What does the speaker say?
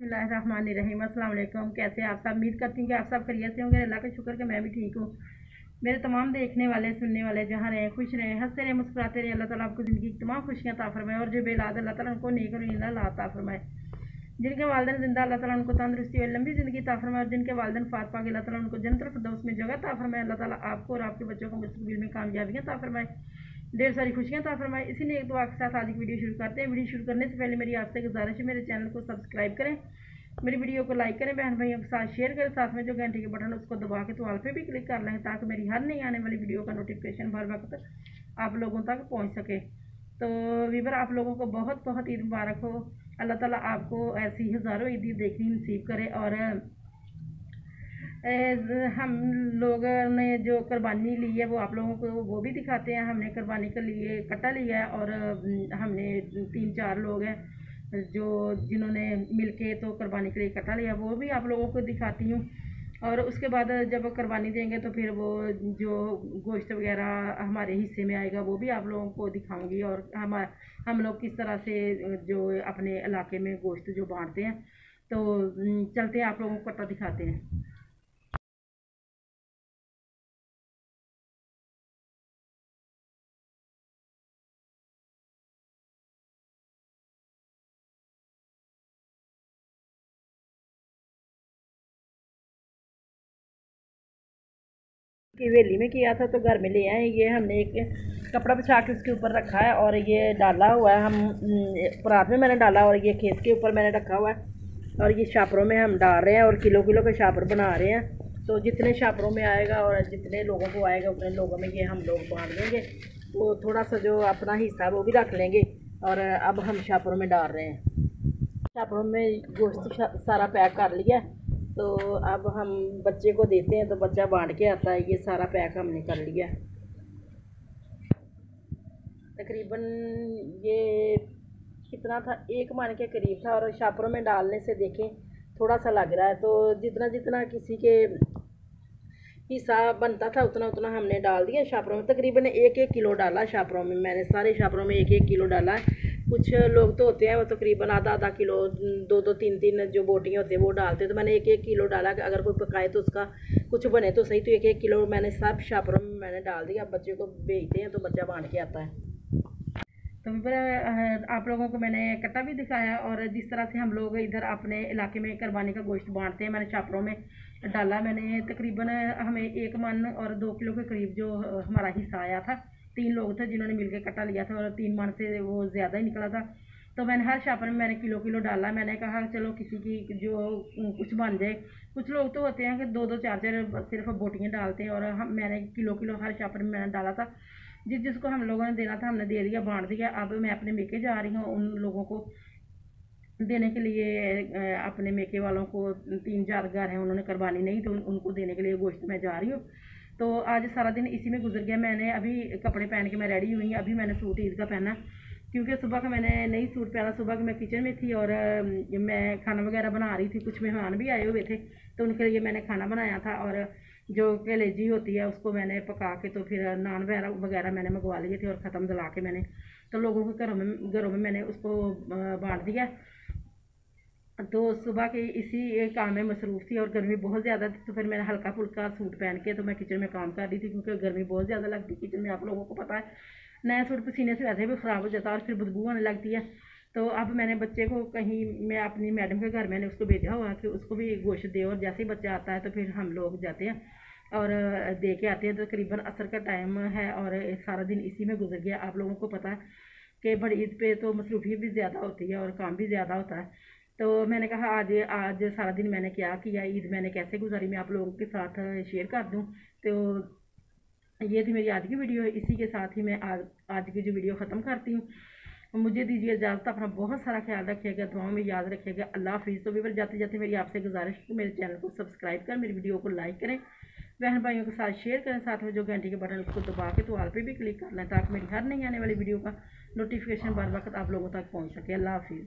रहीम अस्सलाम कैसे आप सब? उम्मीद करती हूँ कि आप सब खरीत से होंगे। अल्लाह का शुक्र कि मैं भी ठीक हूँ। मेरे तमाम देखने वाले, सुनने वाले जहाँ रहे खुश रहे, हँसते रहे, मुस्कुराते रहे। अल्लाह ताला आपको ज़िंदगी की तमाम खुशियाँ ता फरमाए और जो बेलाद अल्लाह ताला उनको नेक और ला फरमाए। जिनके वालदन ज़िंदा अल्लाह ताला उनको तंदरुस्ती और लंबी ज़िंदगी ता फरमाए और जिनके वालदन फात पाके अल्लाह ताला उनको जन्नत फरदौस में जगह ता फरमाए। अल्लाह ताला आपको और आपके बच्चों को मुस्तबिल में कामयाबियाँ ता फरमाए। ढेर सारी खुशियाँ, ता फरमाए इसी ने एक दुआ के साथ आज की वीडियो शुरू करते हैं। वीडियो शुरू करने से पहले मेरी आपसे गुजारिश है, मेरे चैनल को सब्सक्राइब करें, मेरी वीडियो को लाइक करें, बहन भाइयों के साथ शेयर करें, साथ में जो घंटे के बटन उसको दबा के तो आल पे भी क्लिक कर लें, ताकि मेरी हर नई आने वाली वीडियो का नोटिफिकेशन हर वक्त आप लोगों तक पहुँच सके। तो वीवर आप लोगों को बहुत बहुत ईद मुबारक हो। अल्लाह ताला आपको ऐसी हज़ारों ईदी देखनी नसीब करे और हम लोग ने जो कुरबानी ली है, वो आप लोगों को वो भी दिखाते हैं। हमने कुरबानी के लिए कट्टा लिया है और हमने तीन चार लोग हैं, जो जिन्होंने मिलके तो कुरबानी के लिए कट्टा लिया वो भी आप लोगों को दिखाती हूँ। और उसके बाद जब कुरबानी देंगे तो फिर वो जो गोश्त वगैरह हमारे हिस्से में आएगा, वो भी आप लोगों को दिखाऊँगी। और हम हम लोग किस तरह से जो अपने इलाके में गोश्त जो बांटते हैं तो चलते हैं, आप लोगों को कट्टा दिखाते हैं। की हवेली में किया था तो घर में ले आए। ये हमने एक कपड़ा बिछा के उसके ऊपर रखा है और ये डाला हुआ है। हम परात में मैंने डाला और ये खेत के ऊपर मैंने रखा हुआ है। और ये शापरों में हम डाल रहे हैं और किलो किलो के शापर बना रहे हैं। तो जितने शापरों में आएगा और जितने लोगों को आएगा, उतने लोगों में ये हम लोग बांट देंगे। तो थोड़ा सा जो अपना हिस्सा वो भी रख लेंगे। और अब हम शापरों में डाल रहे हैं। शापरों में गोश्त सारा पैक कर लिया तो अब हम बच्चे को देते हैं तो बच्चा बांट के आता है ये सारा पैक हमने कर लिया। तकरीबन ये कितना था? एक मन के करीब था और शापरों में डालने से देखें, थोड़ा सा लग रहा है। तो जितना जितना किसी के हिस्सा बनता था, उतना उतना हमने डाल दिया शापरों में। तकरीबन एक एक किलो डाला शापरों में। मैंने सारे शापरों में एक एक किलो डाला। है कुछ लोग तो होते हैं, वो तकरीबन आधा आधा किलो, दो दो, तीन तीन जो बोटियाँ होती हैं, वो डालते हैं। तो मैंने एक एक किलो डाला अगर कोई पकाए तो उसका कुछ बने तो सही। तो एक एक किलो मैंने सब शापरों में मैंने डाल दिया। बच्चे को भेजते हैं तो बच्चा बांट के आता है। तो फिर आप लोगों को मैंने कट्टा भी दिखाया और जिस तरह से हम लोग इधर अपने इलाके में कुरबानी का गोश्त बांटते हैं, मैंने छापरों में डाला। मैंने तकरीबन हमें एक मन और दो किलो के करीब जो हमारा हिस्सा आया था तीन लोग थे जिन्होंने मिलकर कट्टा लिया था और तीन मन से वो ज़्यादा ही निकला था। तो मैंने हर शापर में मैंने किलो किलो डाला। मैंने कहा, चलो, किसी की जो कुछ बन जाए। कुछ लोग तो होते हैं कि दो दो, चार चार सिर्फ़ बोटियाँ डालते हैं और हम, मैंने किलो किलो हर शापर में मैंने डाला था। जिस, जिसको हम लोगों ने देना था, हमने दे दिया, बांट दिया। अब मैं अपने मेके जा रही हूँ उन लोगों को देने के लिए। अपने मेके वालों को तीन घर हैं, उन्होंने कुरबानी नहीं तो उनको देने के लिए गोश्त मैं जा रही हूँ। तो आज सारा दिन इसी में गुजर गया। मैंने अभी कपड़े पहन के मैं रेडी हुई अभी मैंने सूट ईद का पहना क्योंकि सुबह का मैंने नई सूट पहना। सुबह की मैं किचन में थी और मैं खाना वगैरह बना रही थी। कुछ मेहमान भी आए हुए थे तो उनके लिए मैंने खाना बनाया था और जो कलेजी होती है, उसको मैंने पका के तो फिर नान वगैरह वगैरह मैंने मंगवा लिए थे और ख़त्म दिला के मैंने। तो लोगों के घरों में घरों में मैंने उसको बांट दिया। तो सुबह के इसी काम में मसरूफ़ थी और गर्मी बहुत ज़्यादा थी तो फिर मैंने हल्का फुल्का सूट पहन के तो मैं किचन में काम कर रही थी क्योंकि गर्मी बहुत ज़्यादा लगती किचन में, आप लोगों को पता है। नया सूट पसीने से वैसे भी ख़राब हो जाता है और फिर बदबू आने लगती है। तो अब मैंने बच्चे को कहीं, मैं अपनी मैडम के घर मैंने उसको भेजा हुआ कि उसको भी गोश्त दे और जैसे ही बच्चा आता है तो फिर हम लोग जाते हैं और दे के आते हैं। तो तकरीबन असर का टाइम है और सारा दिन इसी में गुजर गया। आप लोगों को पता है कि बड़ी ईद पे तो मसरूफियत भी ज़्यादा होती है और काम भी ज़्यादा होता है। तो मैंने कहा, आज आज सारा दिन मैंने क्या किया? ईद मैंने कैसे गुजारी? मैं आप लोगों के साथ शेयर कर दूँ? तो ये थी मेरी आज की वीडियो इसी के साथ ही मैं आज आज की जो वीडियो ख़त्म करती हूँ। मुझे दीजिए इजाज़त, अपना बहुत सारा ख्याल रखिएगा, दुआओं में याद रखिएगा। अल्लाह हाफिज़। तो पर जाते जाते मेरी आपसे गुजारिश कि मेरे चैनल को सब्सक्राइब करें, मेरी वीडियो को लाइक करें। बहन भाइयों के साथ शेयर करें, साथ में जो घंटे के बटन उसको दबा के तो आल पे भी क्लिक कर लें, ताकि मेरी हर नहीं आने वाली वीडियो का नोटिफिकेशन बार वक्त आप लोगों तक पहुँच सके। अल्लाह हाफिज़।